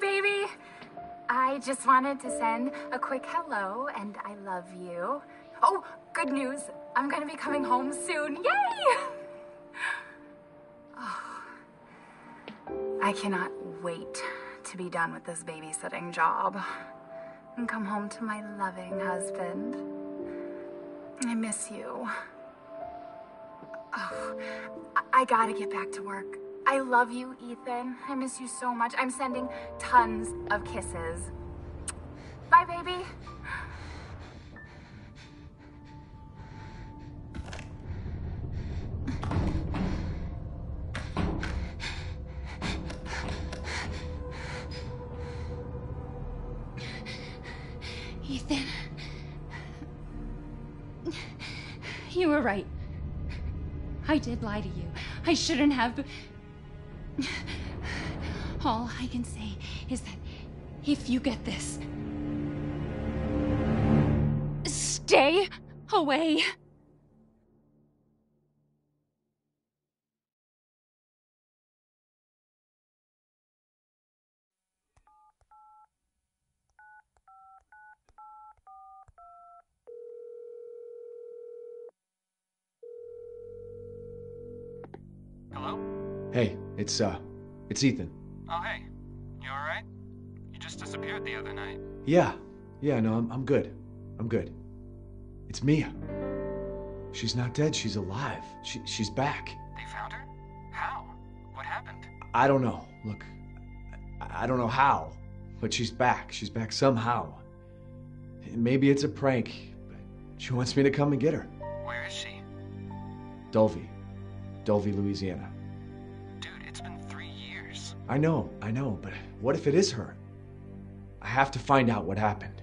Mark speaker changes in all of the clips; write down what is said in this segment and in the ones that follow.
Speaker 1: Baby. I just wanted to send a quick hello and I love you. Oh, good news. I'm gonna be coming home soon. Yay! Oh, I cannot wait to be done with this babysitting job and come home to my loving husband. I miss you. Oh, I gotta get back to work. I love you, Ethan. I miss you so much. I'm sending tons of kisses. Bye, baby.
Speaker 2: Ethan. You were right. I did lie to you. I shouldn't have. All I can say is that if you get this, stay away.
Speaker 3: Hello?
Speaker 4: Hey, it's uh, it's Ethan.
Speaker 3: Just disappeared the other night.
Speaker 4: Yeah, yeah, no, I'm I'm good. I'm good. It's Mia. She's not dead. She's alive. She she's back.
Speaker 3: They found her? How? What happened?
Speaker 4: I don't know. Look, I, I don't know how, but she's back. She's back somehow. Maybe it's a prank, but she wants me to come and get her.
Speaker 3: Where is she?
Speaker 4: Dulvey, Dulvey, Louisiana.
Speaker 3: Dude, it's been three years.
Speaker 4: I know, I know, but what if it is her? Have to find out what happened.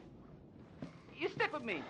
Speaker 5: you stick with me.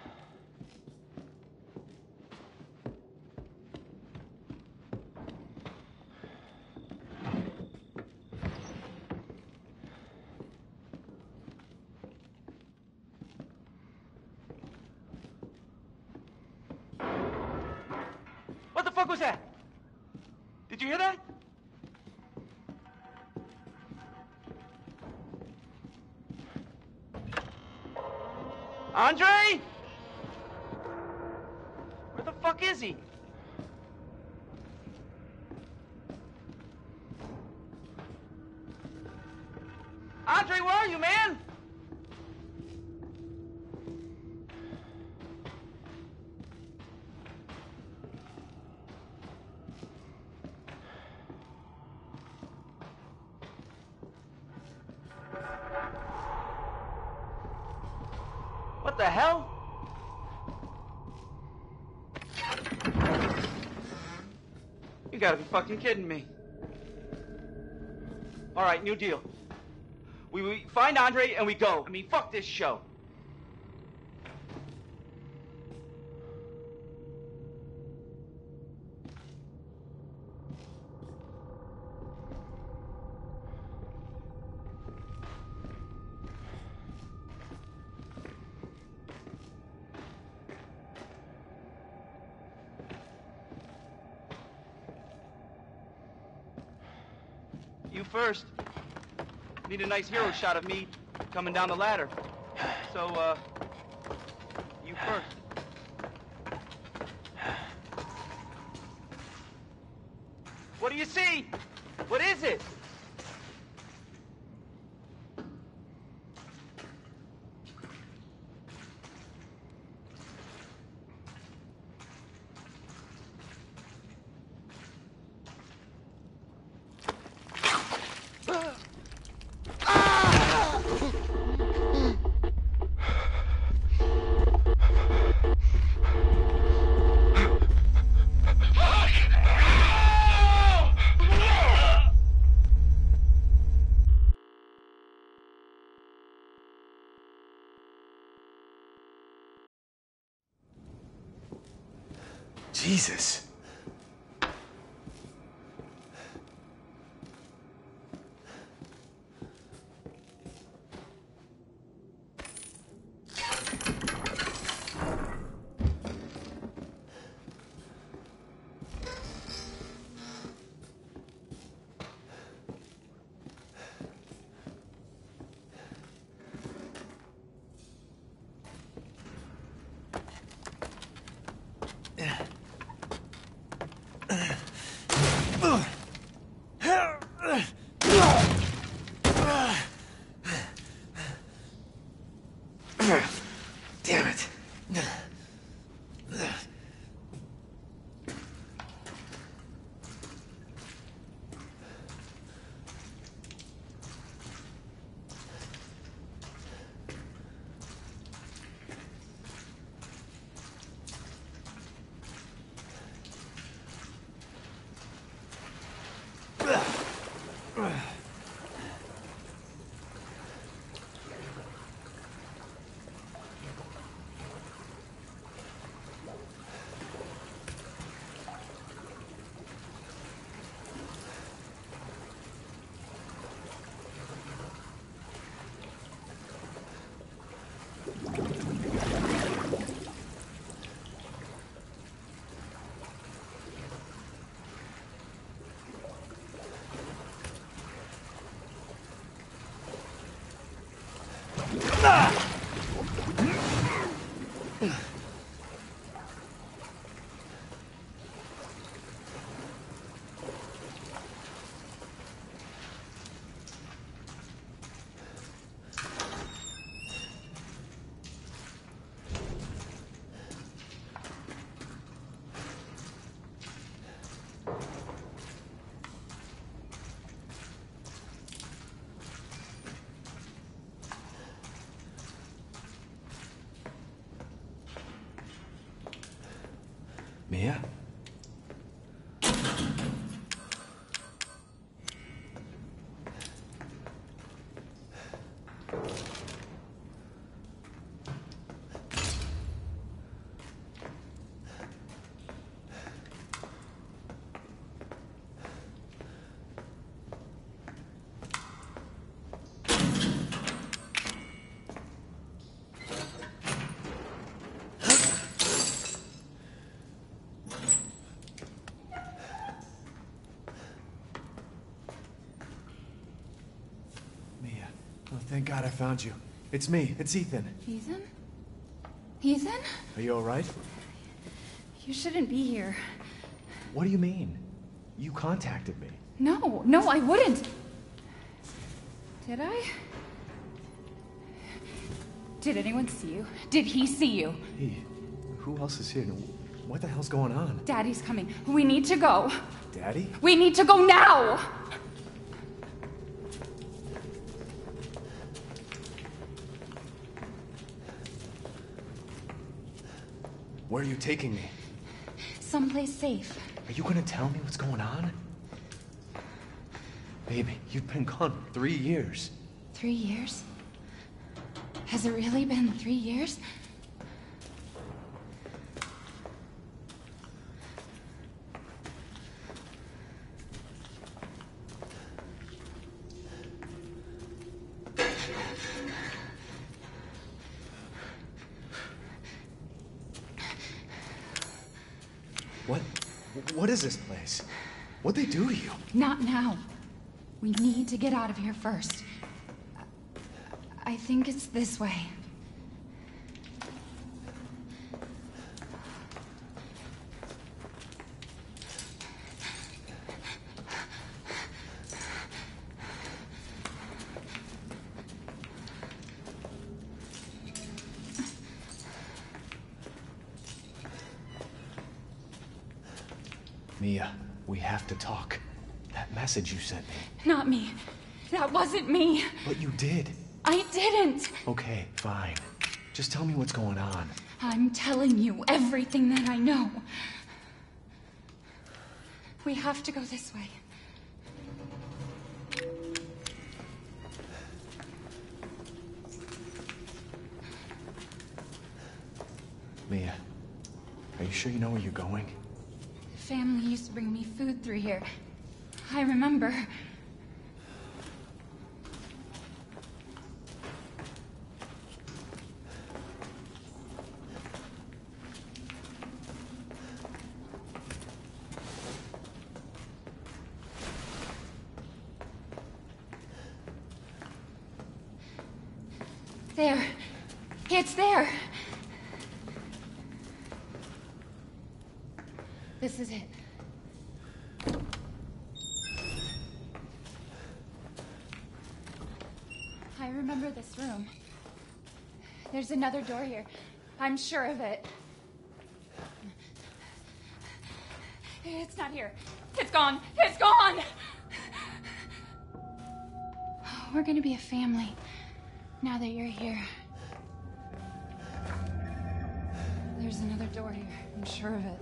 Speaker 5: Fucking kidding me. All right, new deal. We, we find Andre and we go. I mean, fuck this show. Need a nice hero shot of me coming down the ladder. So, uh, you first. What do you see? What is it?
Speaker 4: Jesus. Damn it. Mia? Mia. Oh, thank God I found you. It's me. It's Ethan.
Speaker 1: Ethan? Ethan?
Speaker 4: Are you alright?
Speaker 1: You shouldn't be here.
Speaker 4: What do you mean? You contacted me.
Speaker 1: No, no, I wouldn't. Did I? Did anyone see you? Did he see you?
Speaker 4: Hey, who else is here? What the hell's going on?
Speaker 1: Daddy's coming. We need to go.
Speaker 4: Daddy?
Speaker 1: We need to go now!
Speaker 4: Where are you taking me?
Speaker 1: Someplace safe.
Speaker 4: Are you gonna tell me what's going on? Baby, you've been gone three years.
Speaker 1: Three years? Has it really been three years?
Speaker 4: What? What is this place? What'd they do to you?
Speaker 1: Not now. We need to get out of here first. I think it's this way.
Speaker 4: Mia, we have to talk. That message you sent me.
Speaker 1: Not me. That wasn't me.
Speaker 4: But you did.
Speaker 1: I didn't.
Speaker 4: Okay, fine. Just tell me what's going on.
Speaker 1: I'm telling you everything that I know. We have to go this way.
Speaker 4: Mia, are you sure you know where you're going?
Speaker 1: family used to bring me food through here. I remember. There. It's there. This is it. I remember this room. There's another door here. I'm sure of it. It's not here. It's gone. It's gone. We're gonna be a family now that you're here. There's another door here. I'm sure of it.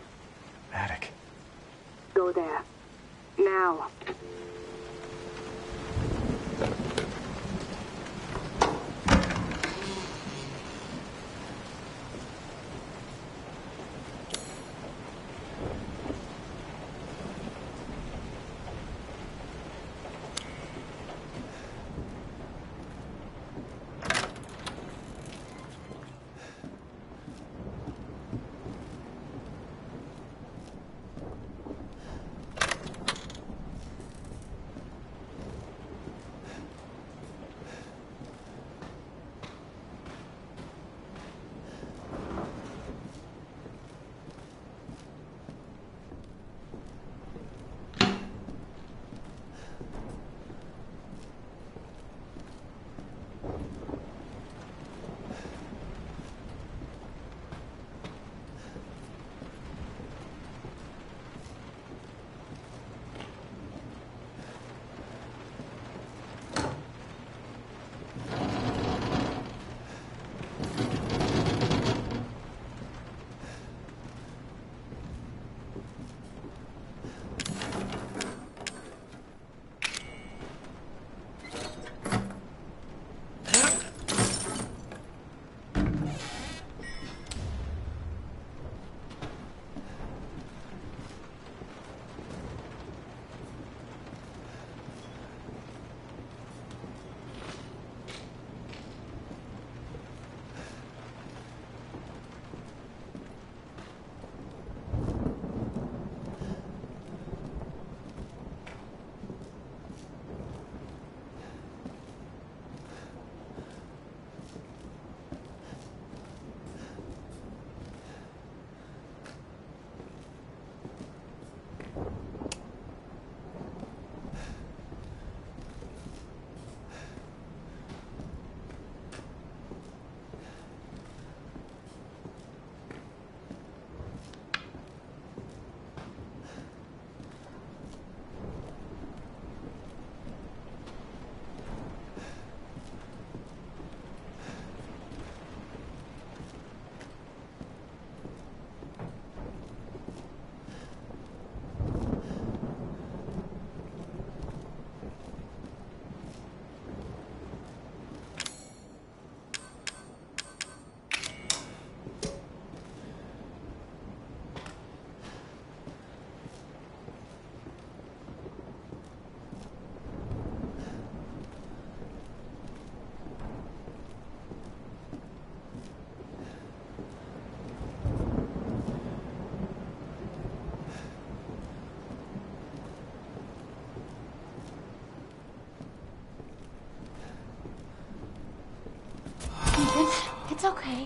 Speaker 6: It's okay.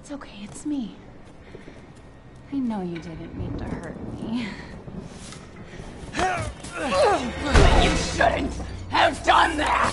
Speaker 6: It's okay. It's me. I know you didn't mean to hurt me.
Speaker 1: You shouldn't have done that!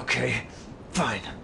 Speaker 7: Okay, fine.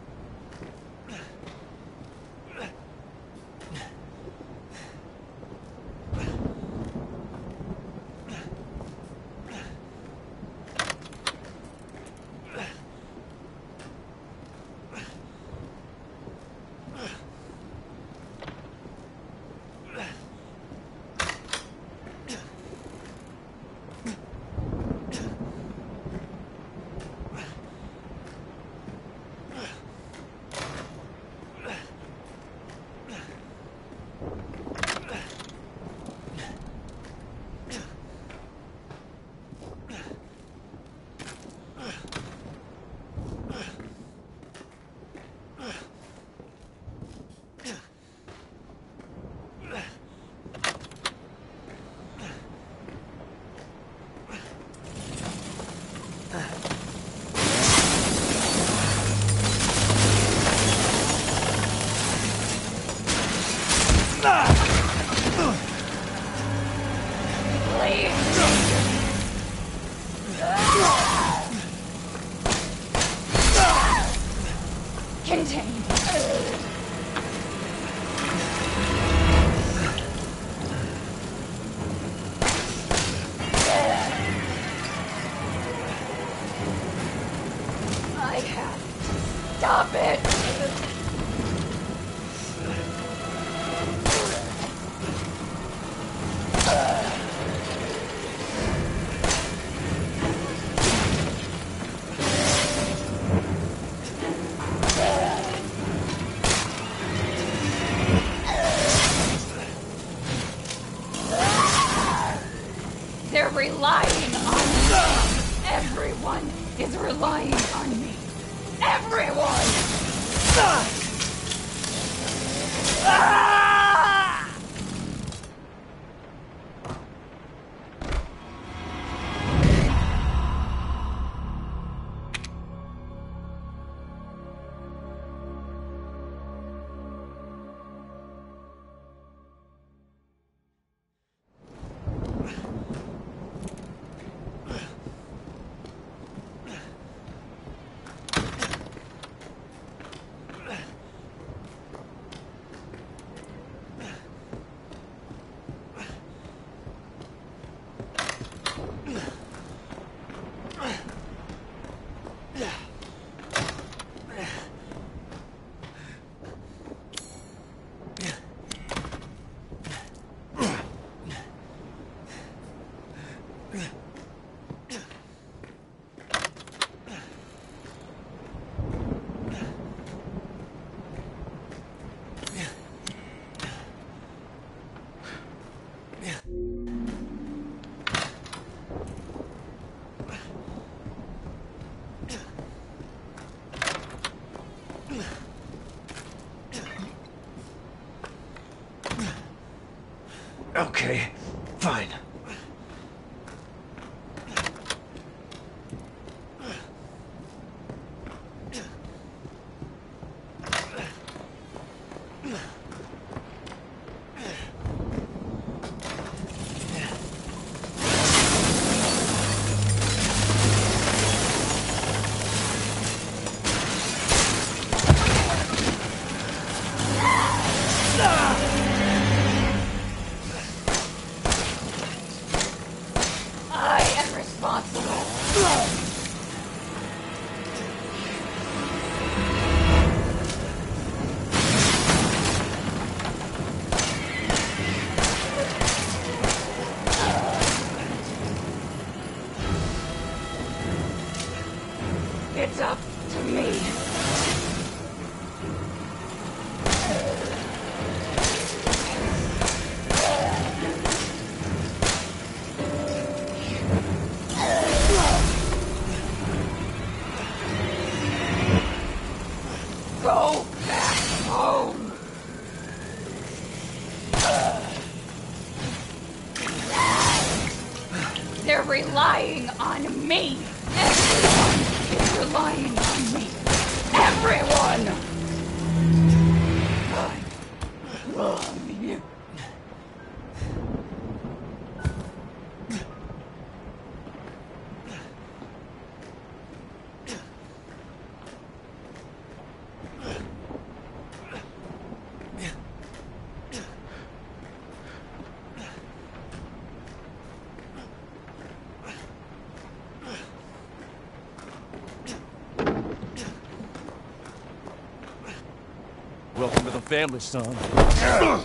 Speaker 8: Family, son.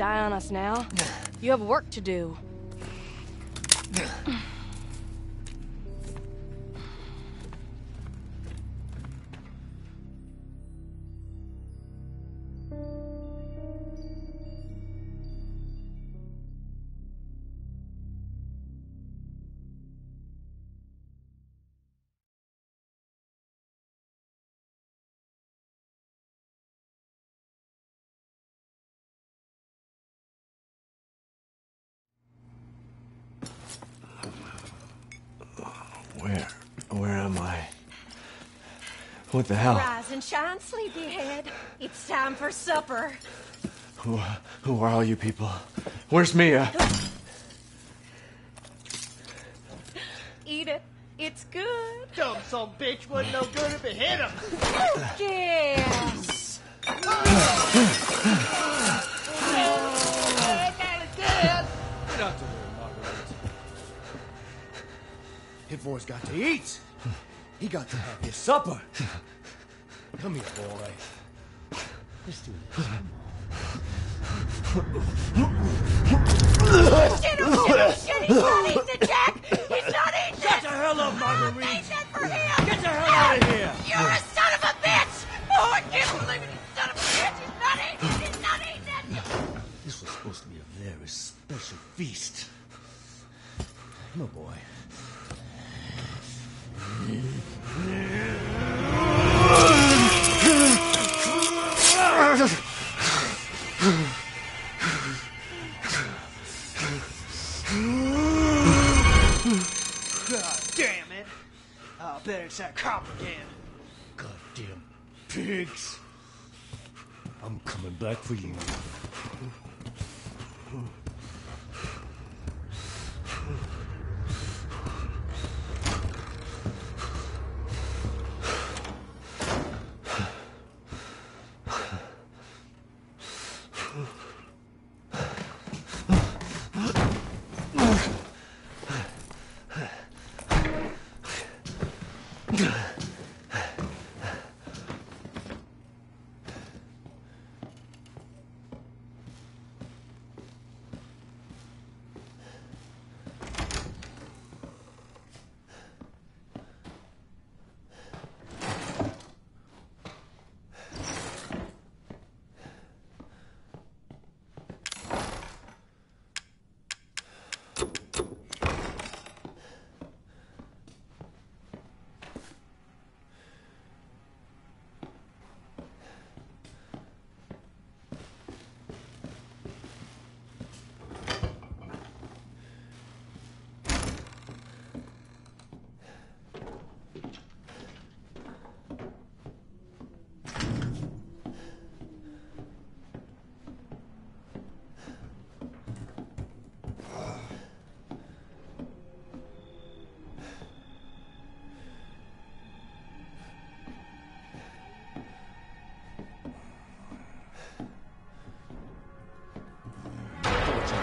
Speaker 9: Die on us now. You have work to do.
Speaker 4: What the hell?
Speaker 10: Rise and shine, sleepyhead. It's time for supper.
Speaker 4: Who, who are all you people? Where's Mia?
Speaker 10: Eat it. It's good.
Speaker 11: Dumb son bitch wasn't no good if it hit him.
Speaker 10: Yes.
Speaker 11: Get out the way, Marguerite. His boy's got to eat. He got to have his supper. Come here, boy. Let's do this.
Speaker 10: Shit, oh, shit, oh, shit. He's not eating it, Jack. He's not eating it.
Speaker 11: the hell up, Marguerite.
Speaker 10: Ain't that for him?
Speaker 11: Get the hell out of here.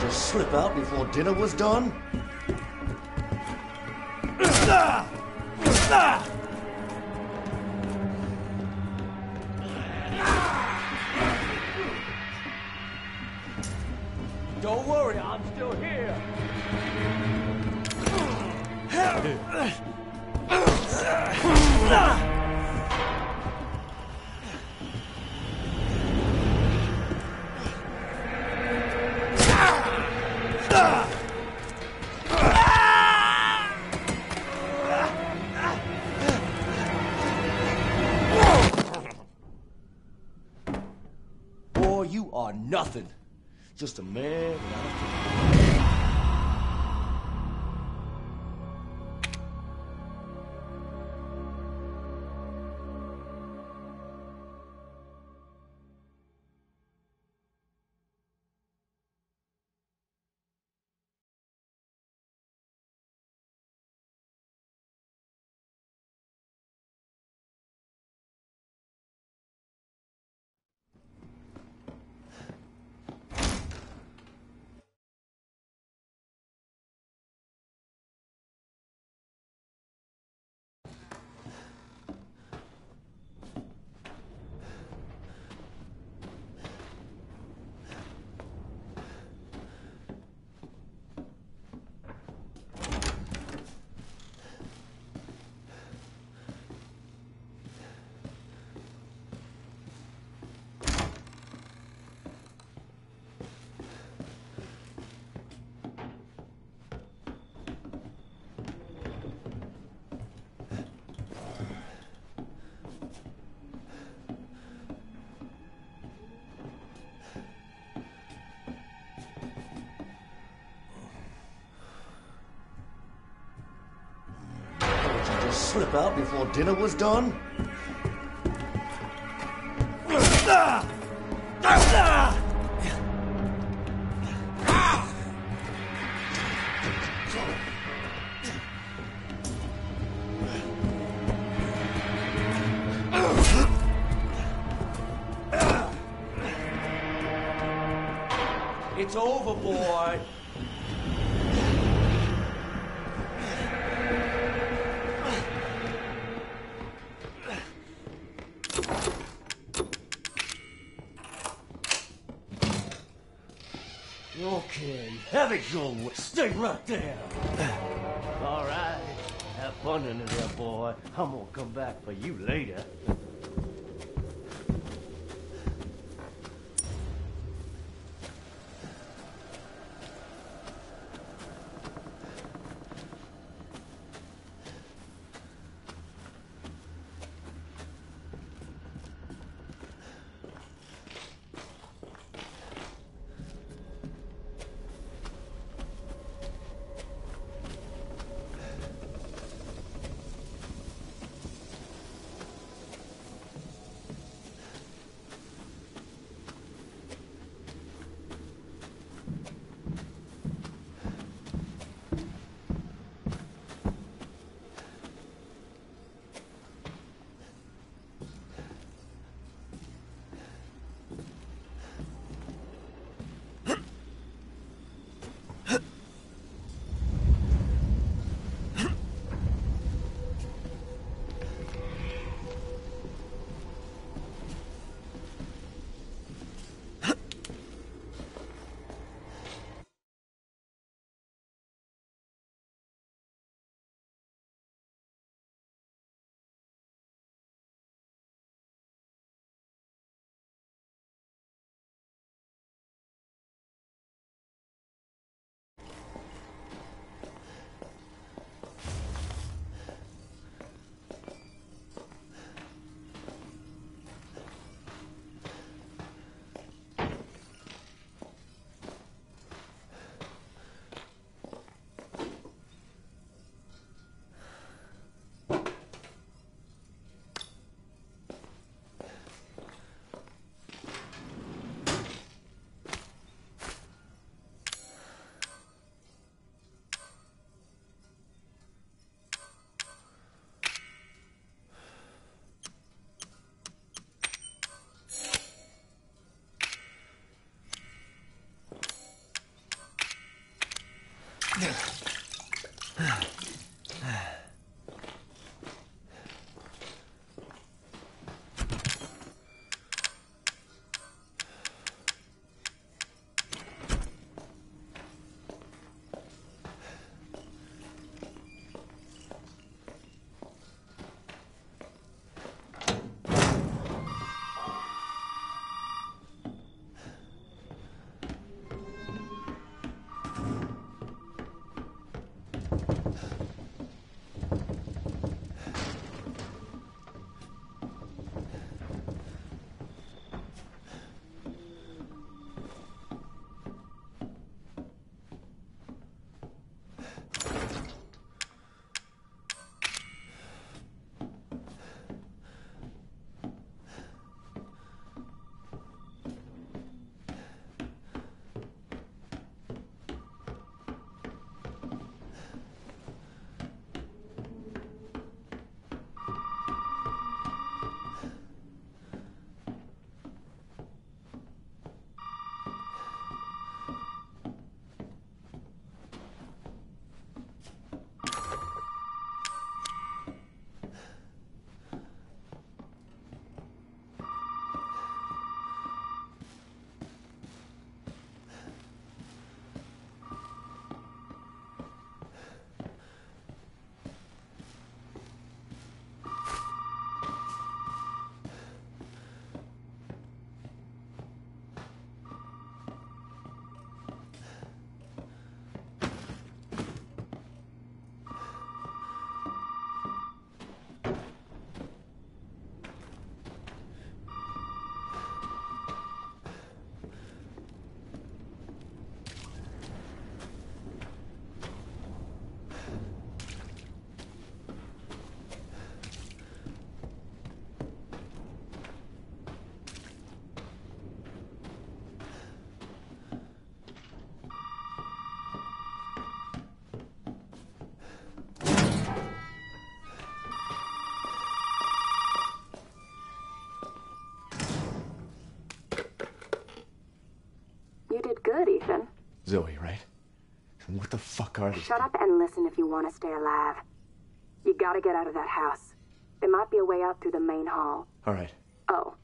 Speaker 11: Thought slip out before dinner was done? Ah! Ah! Just a man
Speaker 12: slip out before dinner was done?
Speaker 11: It's over, boy.
Speaker 12: Stay right there.
Speaker 11: All right. Have fun in there, boy. I'm gonna come back for you later. Yeah.
Speaker 4: Zoe, right? And what the fuck are these?
Speaker 13: Shut up and listen if you want to stay alive. You gotta get out of that house. There might be a way out through the main hall.
Speaker 4: All right.
Speaker 13: Oh,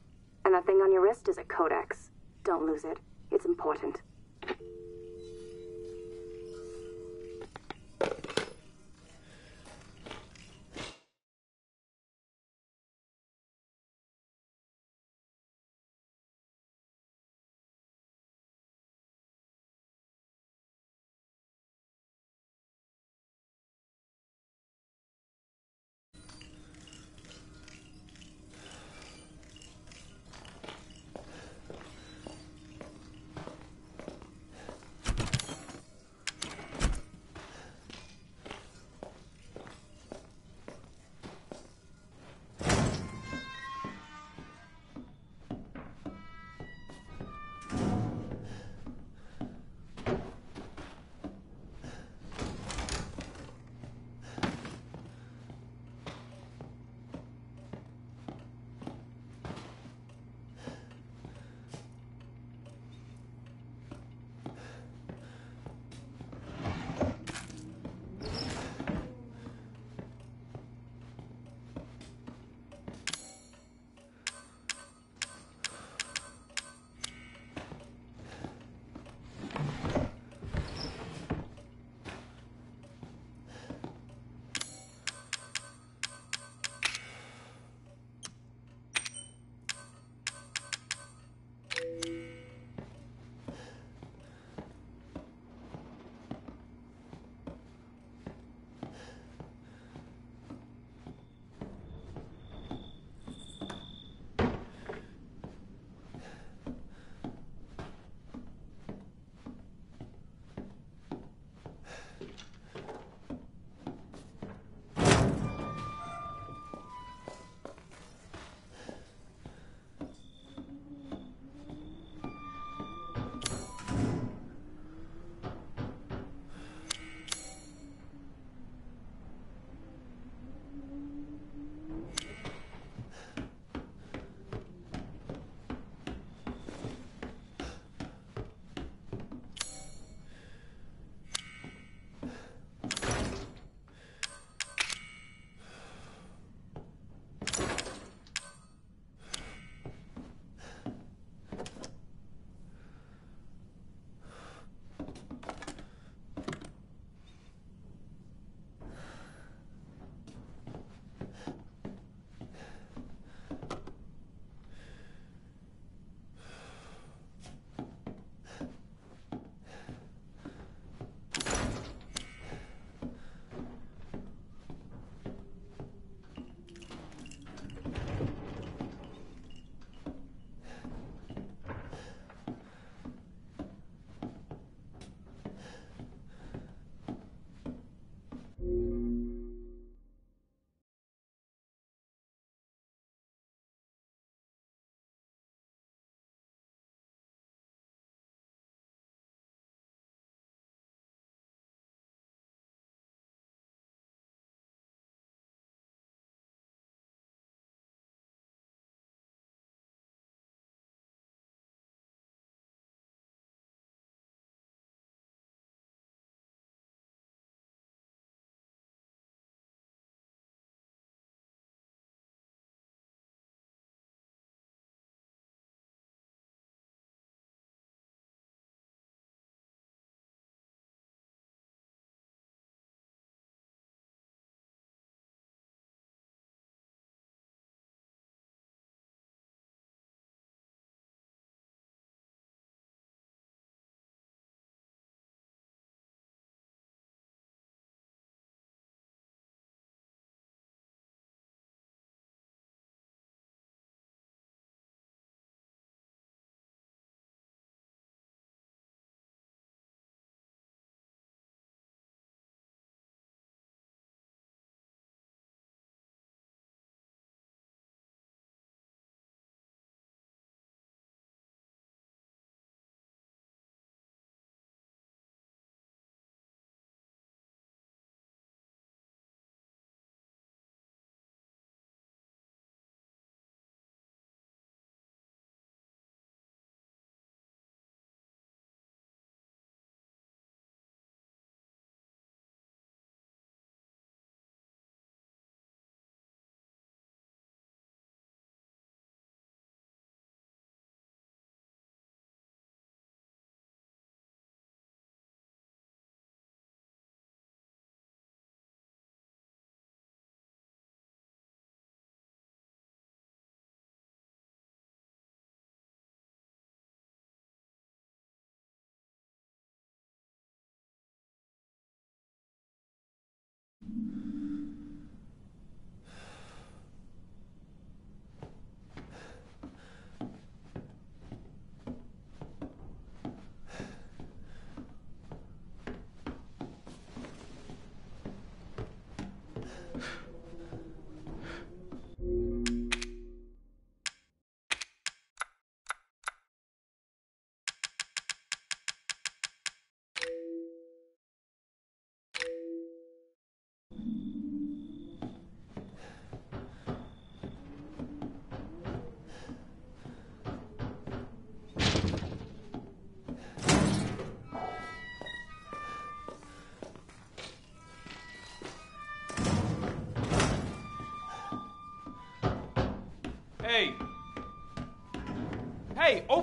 Speaker 13: and that thing on your wrist is a codex. Don't lose it. It's important.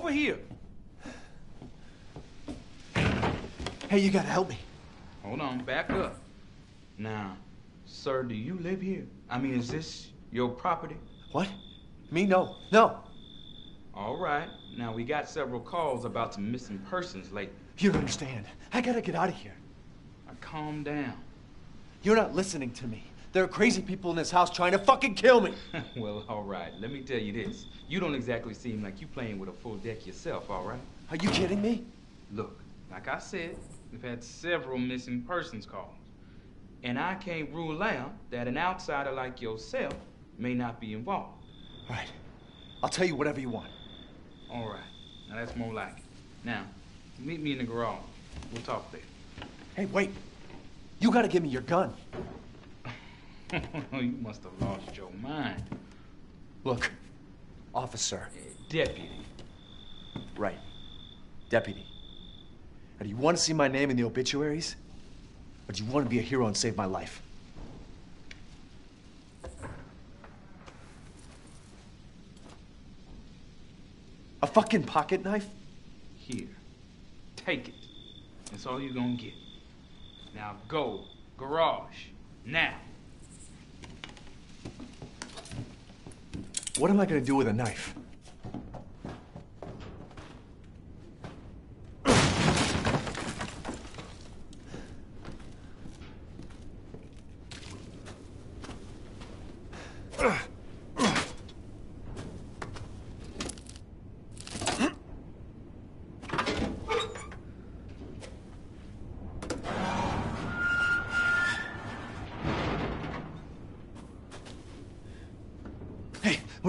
Speaker 14: Over here.
Speaker 4: Hey, you gotta help me.
Speaker 14: Hold on, back up. Now, sir, do you live here? I mean, is this your property?
Speaker 4: What? Me? No. No.
Speaker 14: All right. Now, we got several calls about some missing persons lately.
Speaker 4: You don't understand. I gotta get out of here.
Speaker 14: Now, calm down.
Speaker 4: You're not listening to me. There are crazy people in this house trying to fucking kill me.
Speaker 14: well, all right. Let me tell you this. You don't exactly seem like you playing with a full deck yourself, all right?
Speaker 4: Are you kidding me?
Speaker 14: Look, like I said, we've had several missing persons calls. And I can't rule out that an outsider like yourself may not be involved.
Speaker 4: All right. I'll tell you whatever you want.
Speaker 14: All right. Now that's more like it. Now, meet me in the garage. We'll talk there.
Speaker 4: Hey, wait. You gotta give me your gun.
Speaker 14: you must have lost your mind.
Speaker 4: Look, officer.
Speaker 14: Deputy.
Speaker 4: Right. Deputy. Now, do you want to see my name in the obituaries? Or do you want to be a hero and save my life? A fucking pocket knife?
Speaker 14: Here. Take it. That's all you're gonna get. Now go. Garage. Now.
Speaker 4: What am I gonna do with a knife? Hey,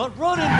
Speaker 11: Start running,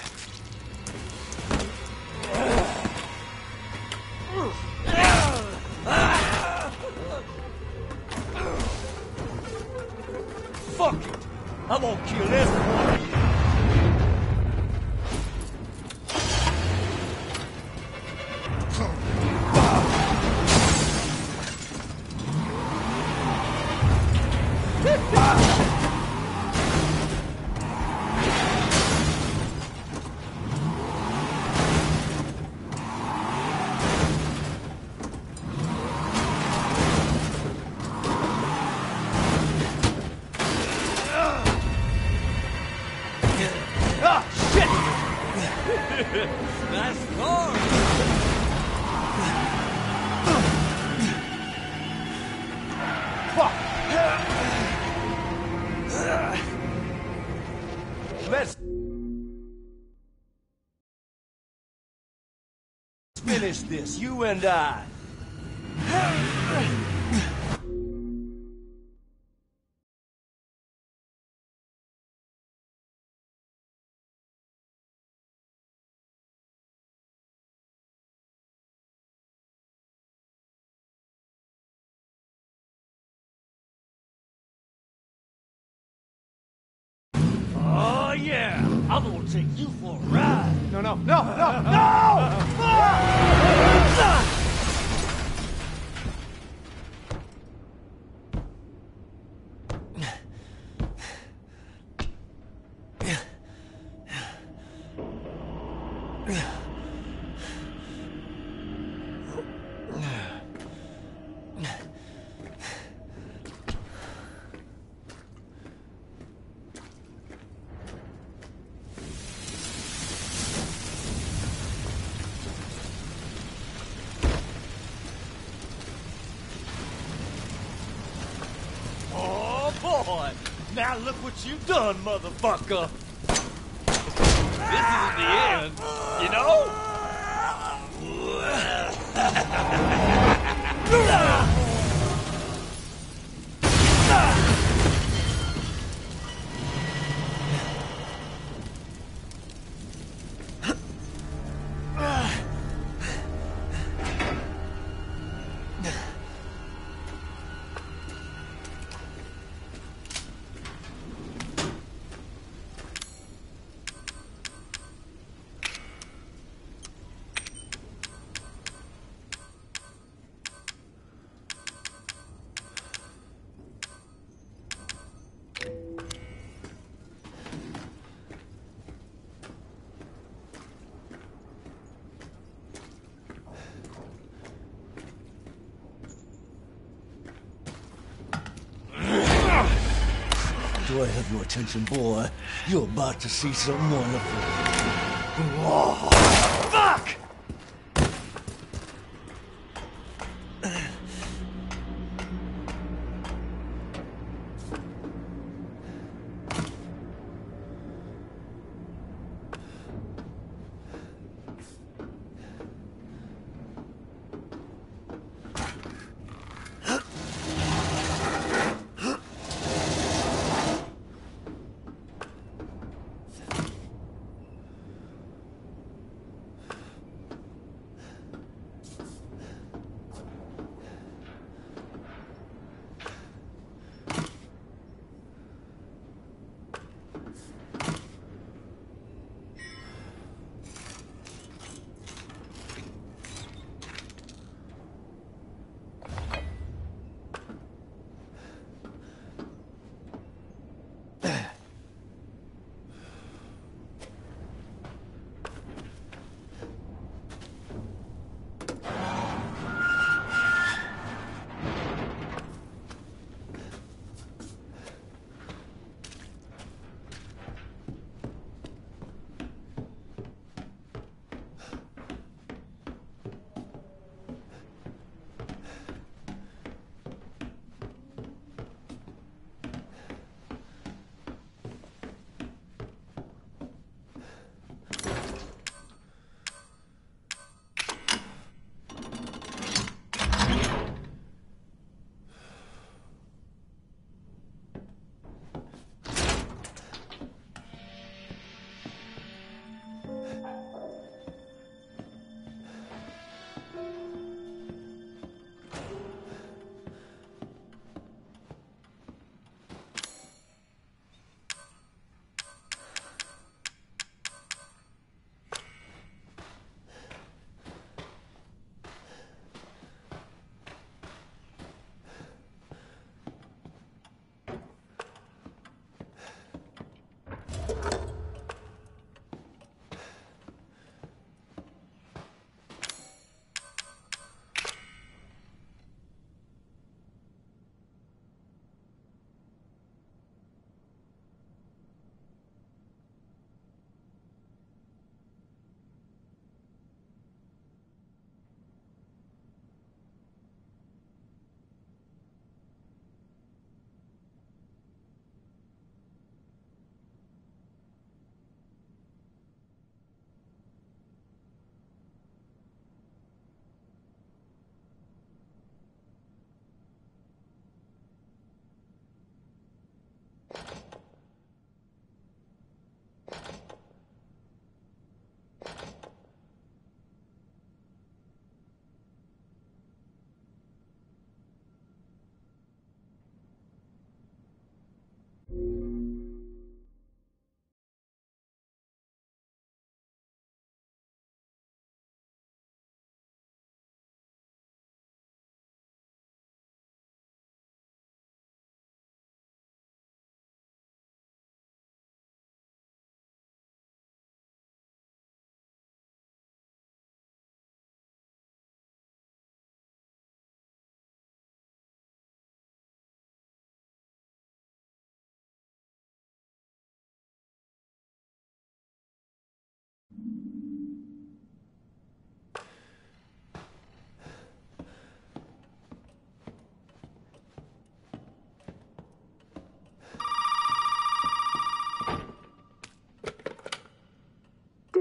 Speaker 11: finish this, you and I. you've done, motherfucker. This isn't the end, you know? attention, boy? You're about to see something wonderful. Whoa. Fuck!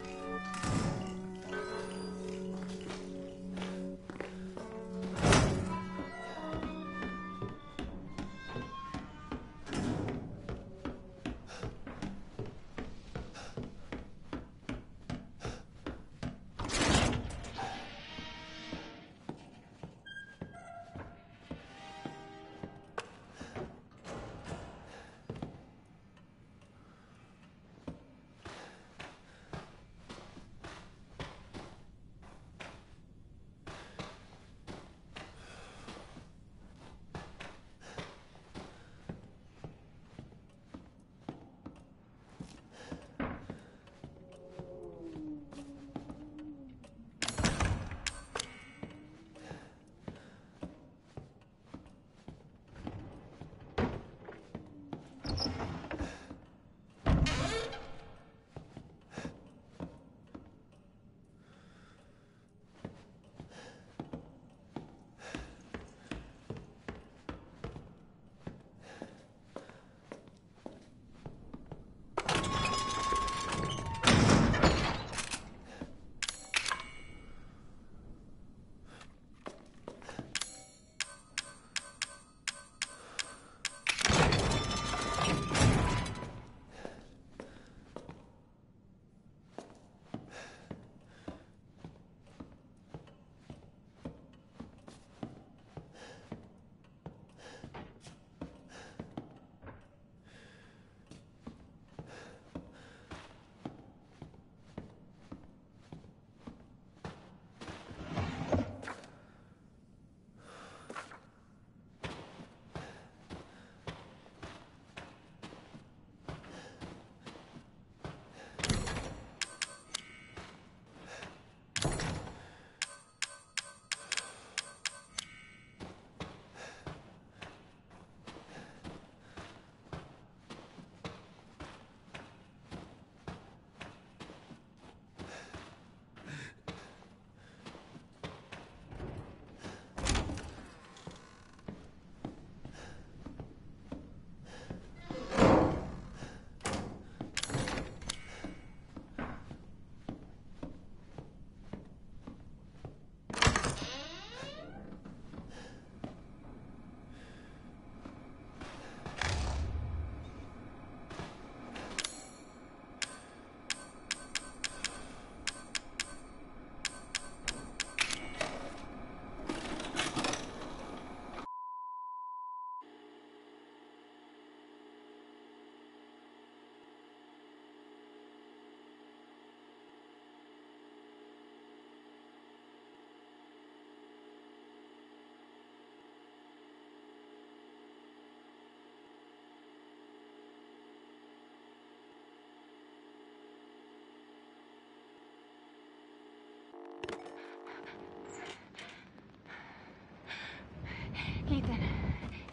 Speaker 13: あ!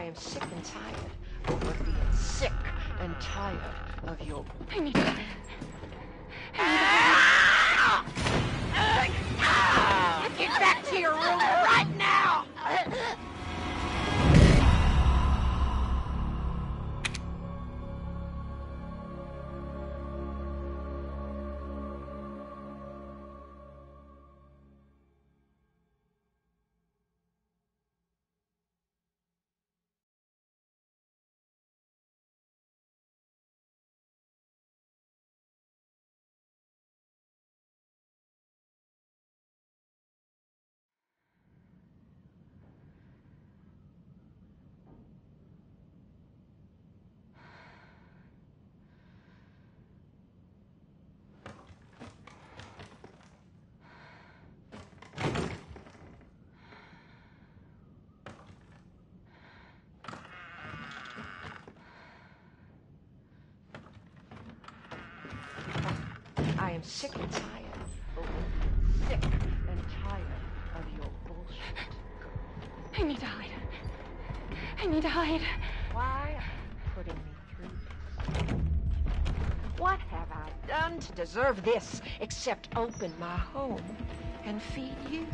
Speaker 1: I
Speaker 10: am sick and tired of being sick and tired of your.
Speaker 1: I
Speaker 10: am sick and tired of sick and tired of your bullshit.
Speaker 1: I need to hide. I need to hide.
Speaker 10: Why are you putting me through this? What have I done to deserve this except open my home and feed you?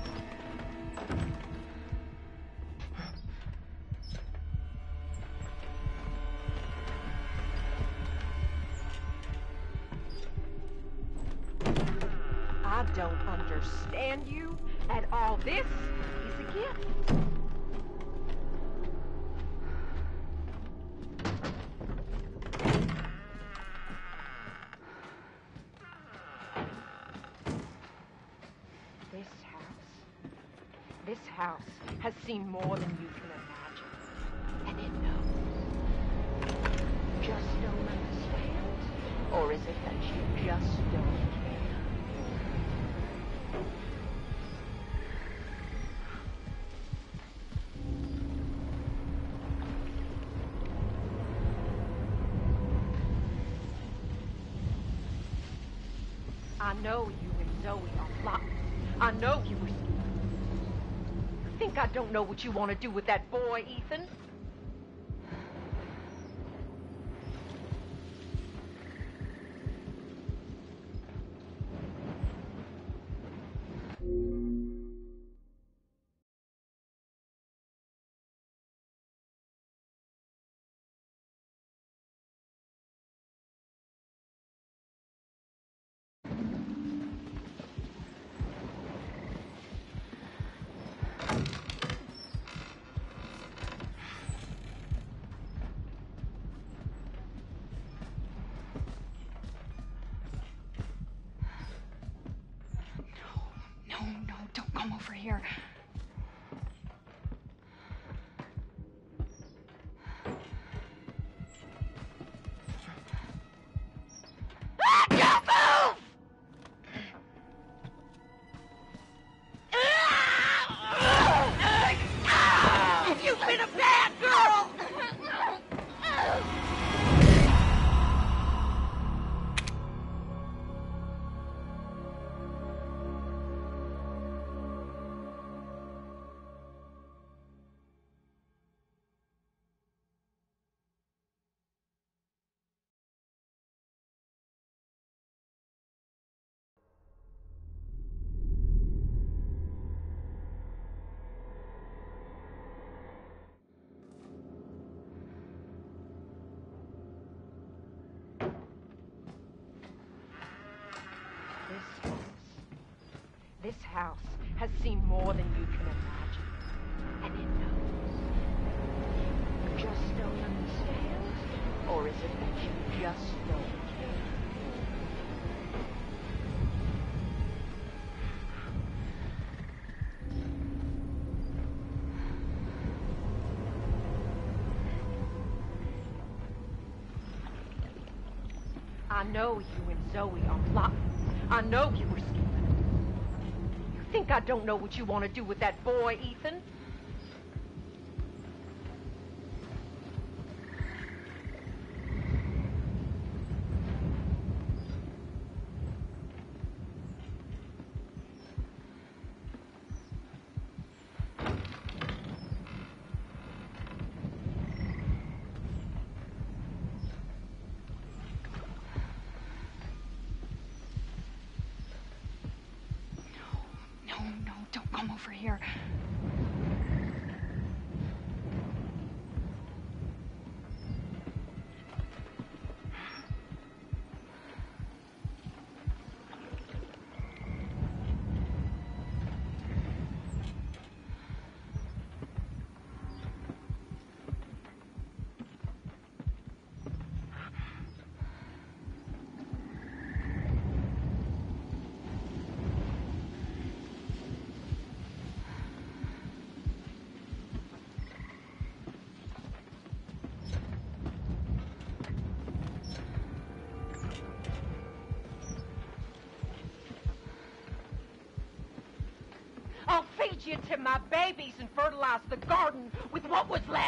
Speaker 10: Seen more than you can imagine. And it knows. Just don't understand. Or is it that you just don't care? I know you and Zoe are plotting. I know you were. You think I don't know what you want to do with that boy, Ethan?
Speaker 1: Come over here.
Speaker 10: This house has seen more than you can imagine. And it knows. You just don't understand? Or is it that you just don't care? I know you and Zoe are plotting. I know you. Think I don't know what you want to do with that boy, Ethan?
Speaker 1: No, no, don't come over here.
Speaker 10: I'll feed you to my babies and fertilize the garden with what was left.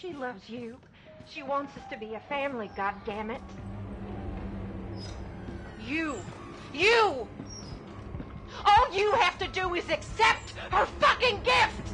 Speaker 10: She loves you. She wants us to be a family, God damn it. You! You! All you have to do is accept her fucking gift!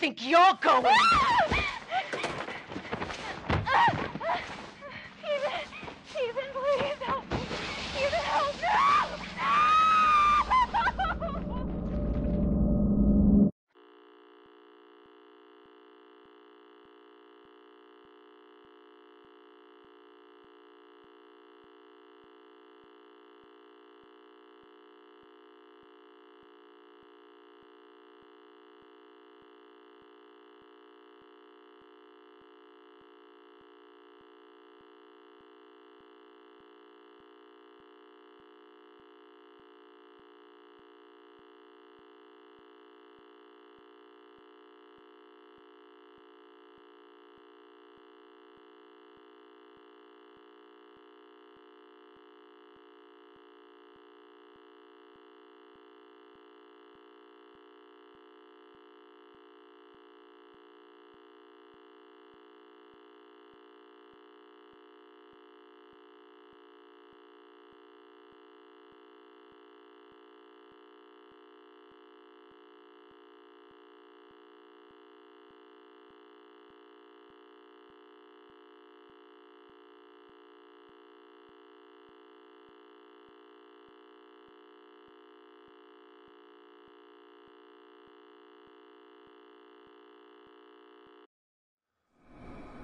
Speaker 4: think you're going?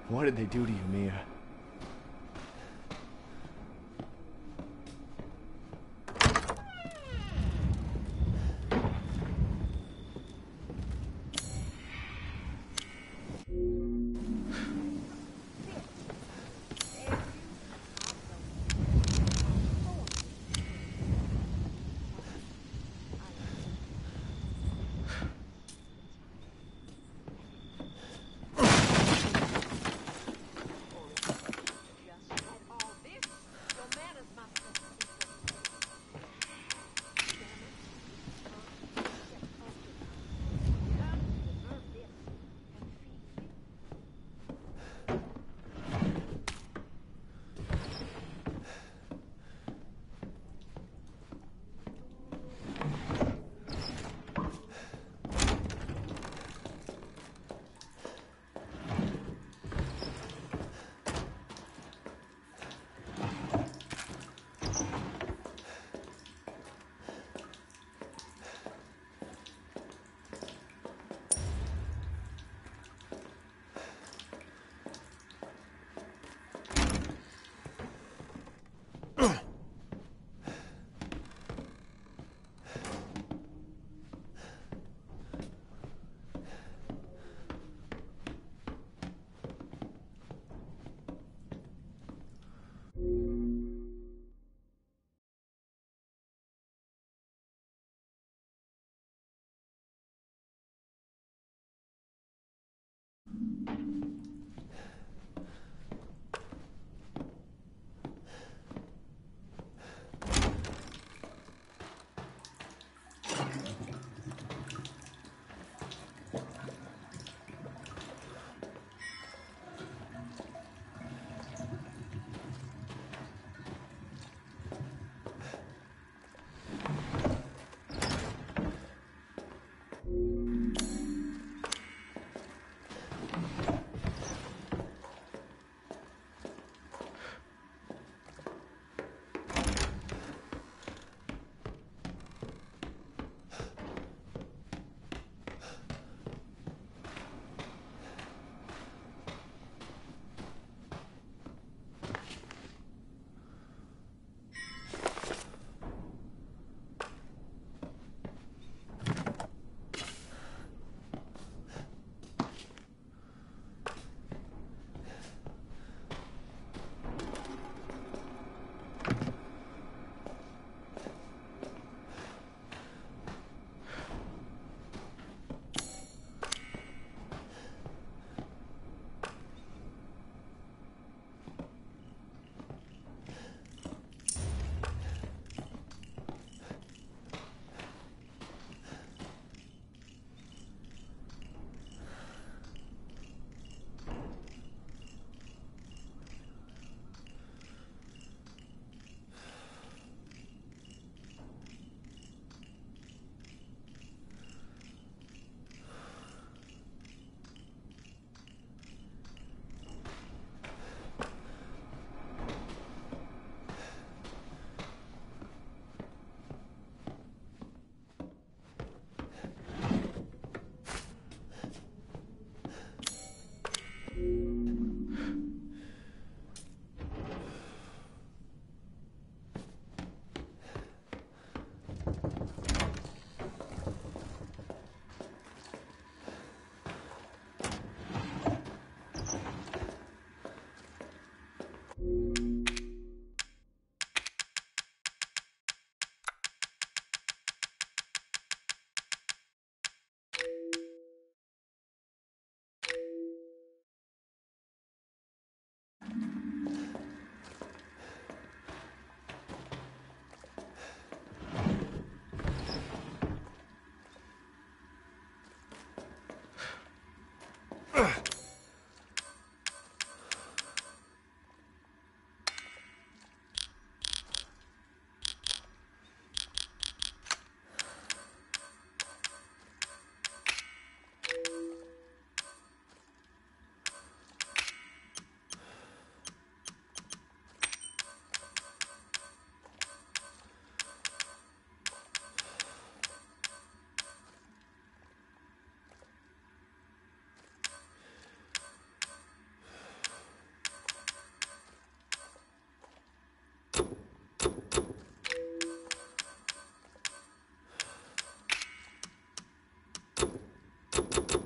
Speaker 10: What did they do to you, Mia?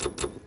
Speaker 10: Thank you.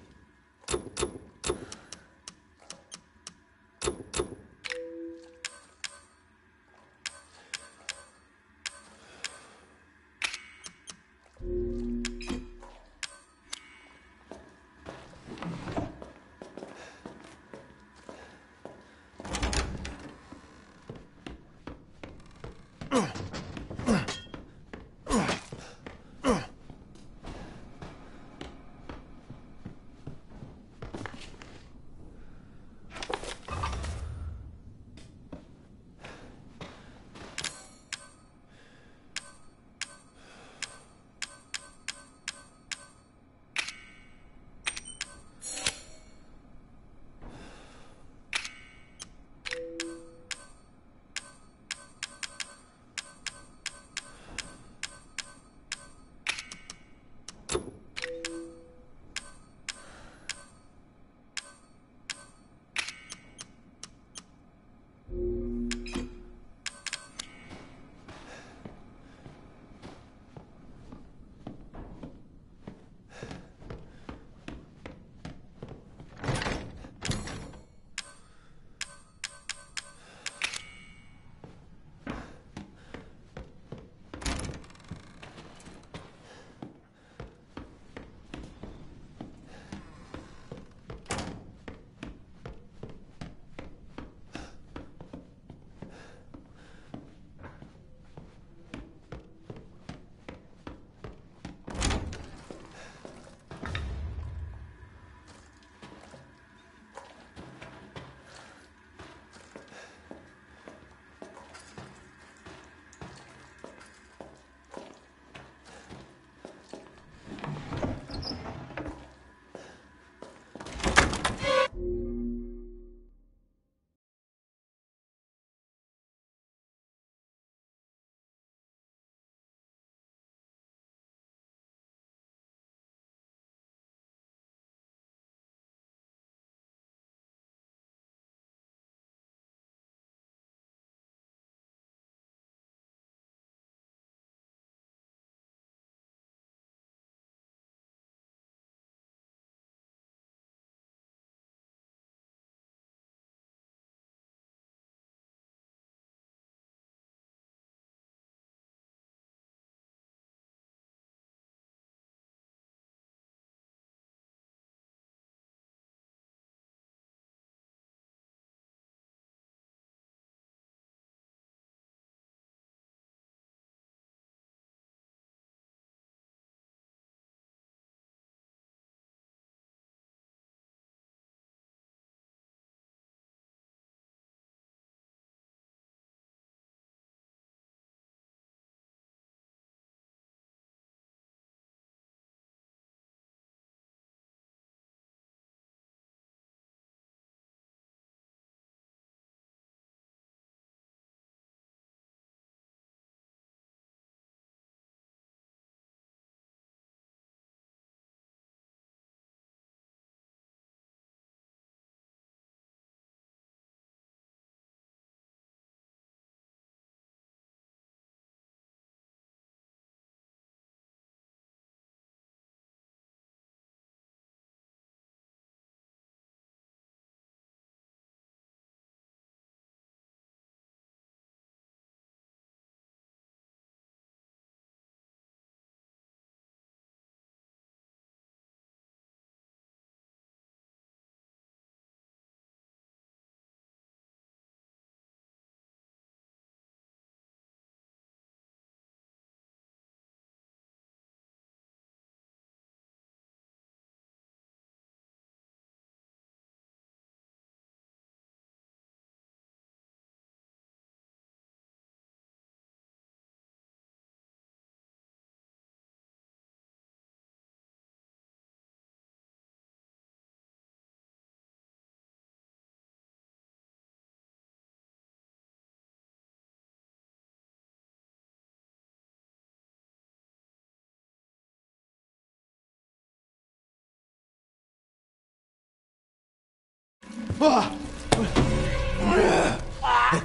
Speaker 11: Heck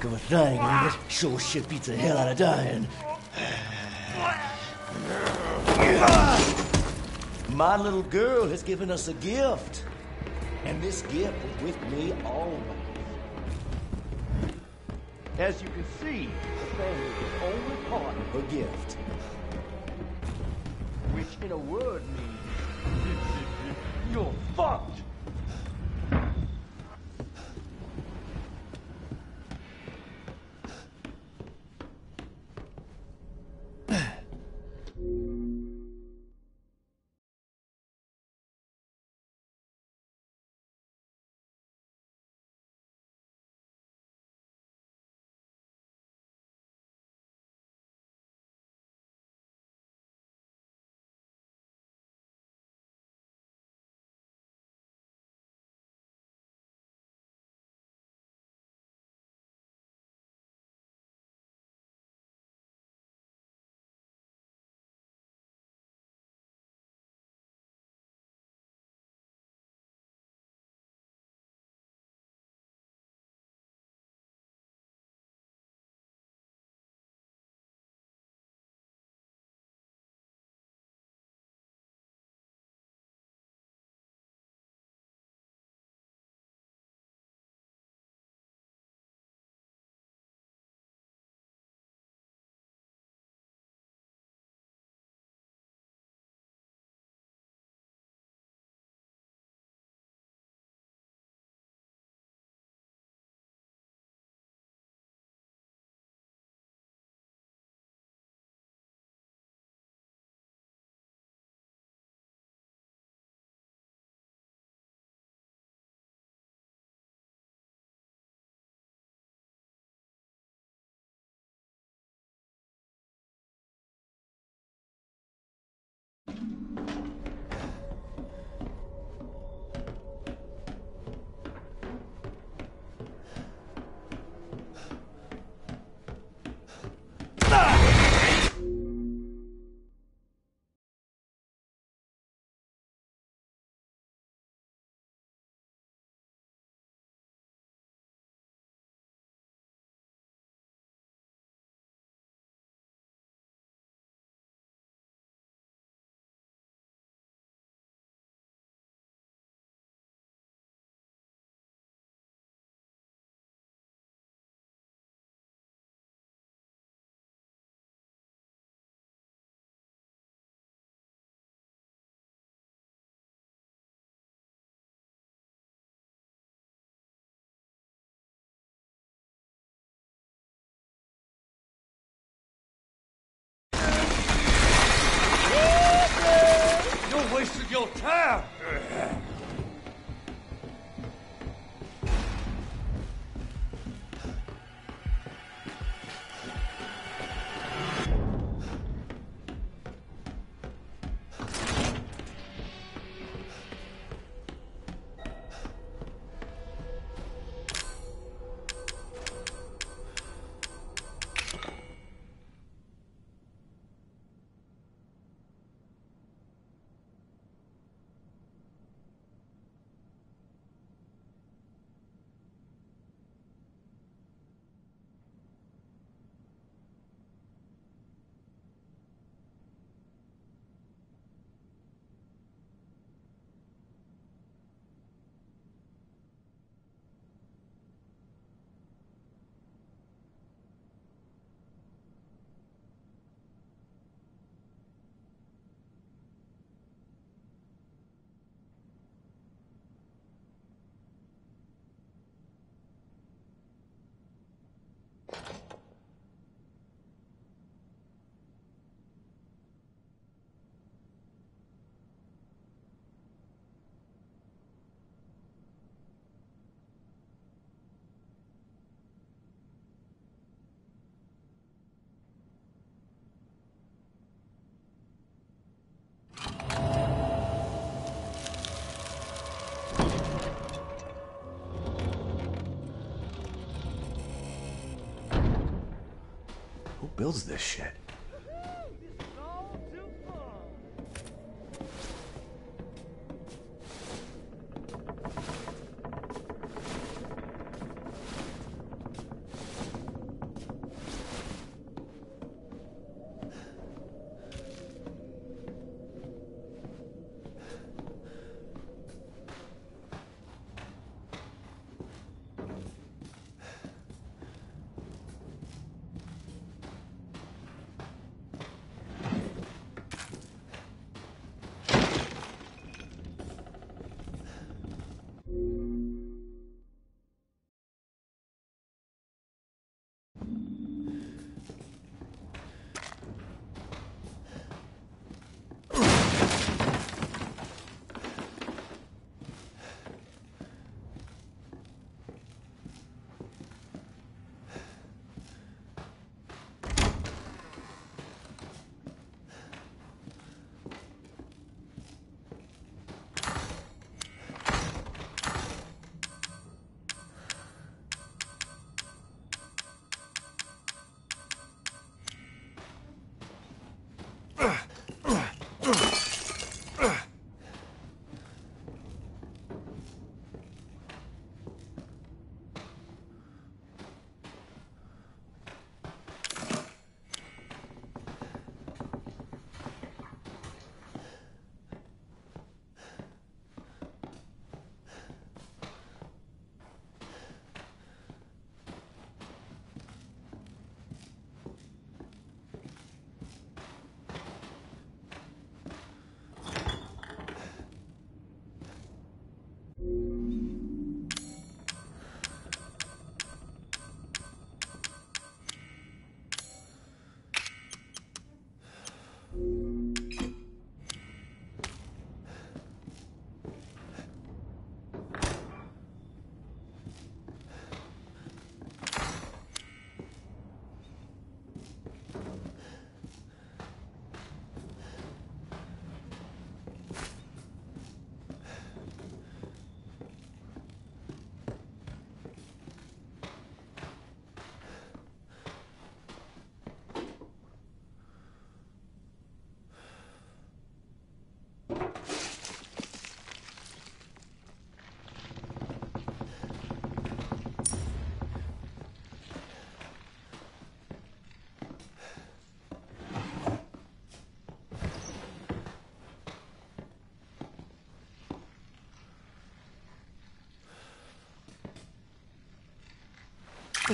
Speaker 11: of a thing, ain't it? Sure shit beats the hell out of dying. my little girl has given us a gift. And this gift was with me always. As you can see, the family is only part of her gift. Which in a word means you're fucked.
Speaker 15: フフ
Speaker 4: フ。Builds this shit?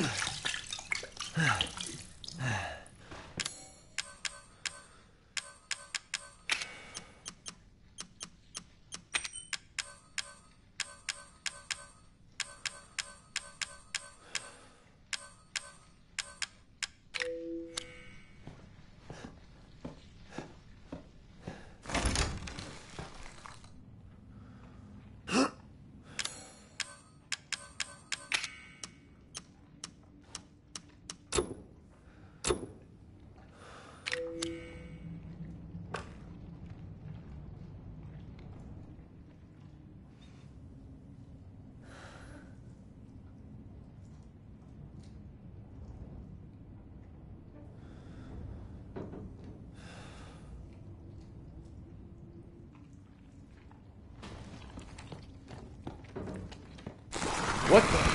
Speaker 4: ああ。What the?